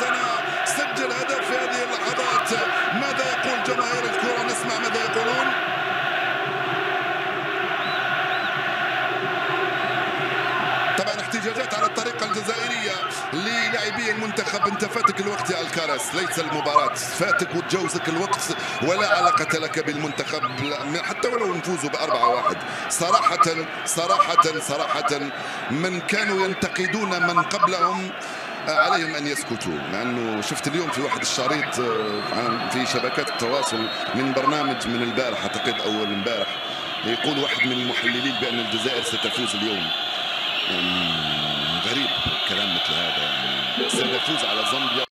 سنة سجل هدف في هذه اللحظات. ماذا يقول جماهير الكرة؟ نسمع ماذا يقولون. طبعا احتجاجات على الطريقة الجزائرية للاعبي المنتخب. انت فاتك الوقت يا الكارس ليس المباراة. فاتك وتجوزك الوقت. ولا علاقة لك بالمنتخب. حتى ولو نفوزوا بأربعة واحد. صراحة صراحة صراحة من كانوا ينتقدون من قبلهم عليهم أن يسكتوا مع انه شفت اليوم في واحد الشريط آه، في شبكات التواصل من برنامج من البارح أعتقد أول امبارح يقول واحد من المحللين بأن الجزائر ستفوز اليوم. غريب كلام مثل هذا يعني سنفوز على زامبيا.